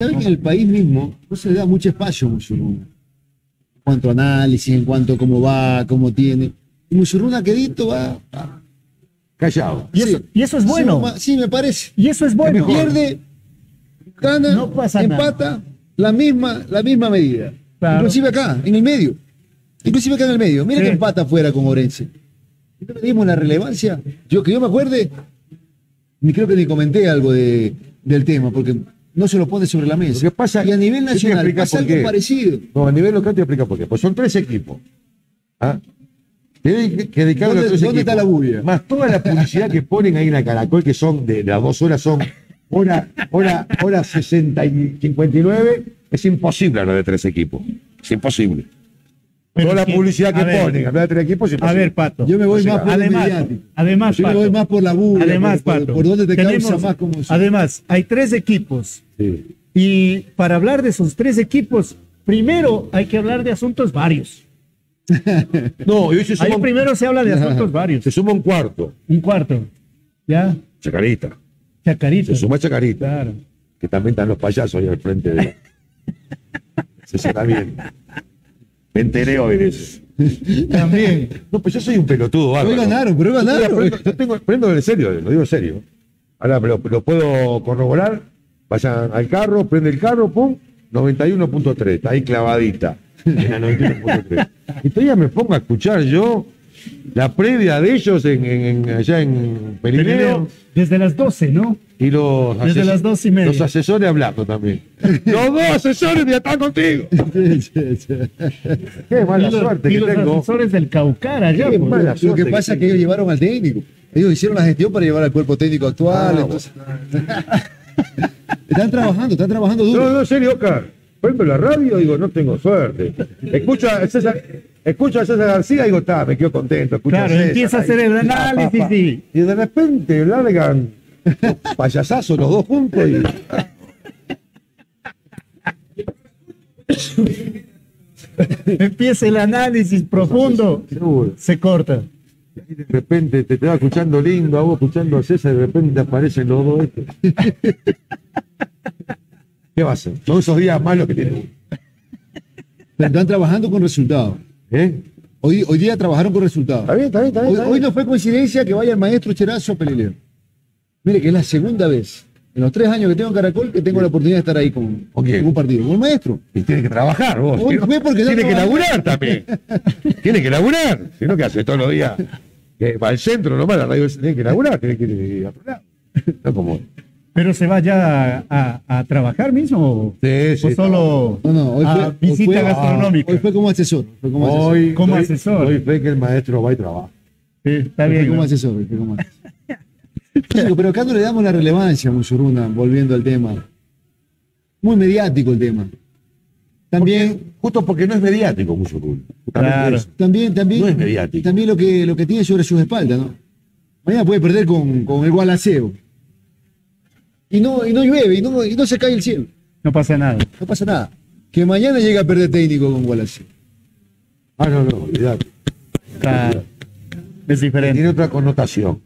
Saben que en el país mismo no se le da mucho espacio a Musurruna. En cuanto a análisis, en cuanto a cómo va, cómo tiene. Y Musurruna quedito va. va. Callado. Y eso, Sí. y eso es bueno. Sí, me parece. Y eso es bueno. Pierde, gana, No pasa nada. empata, la misma, la misma medida. Claro. Inclusive acá, en el medio. Inclusive acá en el medio. Mira Sí. que empata afuera con Orense. No le dimos la relevancia. Yo que yo me acuerde, ni creo que ni comenté algo de, del tema, porque no se lo pone sobre la mesa. Lo que pasa- y a nivel nacional pasa algo qué. parecido. No, a nivel local te voy a explicar por qué. Pues son tres equipos. ¿Ah? Que, que dedicaron a ¿Dónde- tres dónde equipos. está la bulla? Más toda la publicidad que ponen ahí en la Caracol, que son de las dos horas, son hora, hora, hora 60 y 59. Es imposible hablar de tres equipos. Es imposible. Pero toda la que- publicidad que ver, ponen, hablar de tres equipos es A ver, Pato. Yo me voy O sea, más por además, además, Yo me voy más por la bulla. Además, por, por- Pato, por dónde te tenemos- causa más como Además, hay tres equipos. Sí. Y para hablar de esos tres equipos, primero hay que hablar de asuntos varios. No, y hoy se Ahí suma, primero se habla de asuntos varios. se suma un cuarto. Un cuarto. ¿Ya? Chacarita. Chacarito. Se suma Chacarita. Claro. Que también están los payasos ahí al frente de. Se está bien. Me enteré hoy de eso. También. No, pues yo soy un pelotudo. Hoy ganaron, pero hoy Yo ganaron. Yo tengo, aprendo en serio, lo digo en serio. Ahora lo, lo puedo corroborar. Vayan al carro, prende el carro, pum, 91.3, está ahí clavadita. En la 91.3. Y todavía me pongo a escuchar yo la previa de ellos en, en- en- allá en Perineo Desde las 12, ¿no? y los, Desde ases- las dos y media. los asesores hablando también. los dos asesores ya están contigo. Sí, sí, sí. Qué mala y los, suerte y que los tengo. asesores del Caucar allá. Qué pues. mala Lo que pasa es que que ellos llevaron al técnico. Ellos hicieron la gestión para llevar al cuerpo técnico actual. Ah, entonces- están trabajando, están trabajando duro. No, no, en serio, Oscar. Prendo la radio y digo, no tengo suerte. Escucho a César, escucho a César García y digo, está, me quedo contento. Escucho Claro, César empieza a hacer el análisis y- Y de repente largan payasazos los dos juntos y. Empieza el análisis profundo. Se corta. Y de repente te estaba escuchando lindo, a vos escuchando a César, y de repente aparecen los dos estos. ¿Qué va a hacer? Son esos días malos que tiene uno. Pero están trabajando con resultados. ¿Eh? Hoy, hoy día trabajaron con resultados. Está bien, está bien, está bien. Hoy, está hoy bien. no fue coincidencia que vaya el maestro Cherazo Pelileo. Mire que es la segunda vez en los tres años que tengo en Caracol que tengo la oportunidad de estar ahí con, ¿Con un partido. Con el maestro. Y tiene que trabajar vos. Tiene que laburar también. tiene que laburar. Si no, ¿qué hace todos los días? Que va al centro nomás, la radio tiene que laburar, tiene que ir a otro lado. No como. Pero se va ya a, a- a trabajar mismo. Sí, sí, o solo No, no, hoy a fue, hoy visita fue- gastronómica. Hoy fue como asesor. Fue como asesor. Hoy, Como hoy- asesor. Hoy fe que el maestro va y trabaja. Sí, está Hoy fue bien. como ¿no? asesor. hoy fue como asesor. Pero acá no le damos la relevancia a Musuruna, volviendo al tema. Muy mediático el tema. También, Justo porque no es mediático, mucho Claro. también, también, No es mediático. también lo que, lo que tiene sobre sus espaldas, ¿no? Mañana puede perder con, con el Gualaceo. Y no, y no llueve, y no, y no se cae el cielo. No pasa nada. No pasa nada. Que mañana llega a perder técnico con Gualaceo. Ah, no, no, olvidate. Claro. Es diferente. Tiene otra connotación.